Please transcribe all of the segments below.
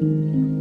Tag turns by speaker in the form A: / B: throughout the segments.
A: Thank you.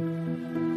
A: thank you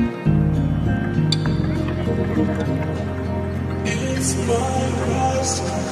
A: It's my last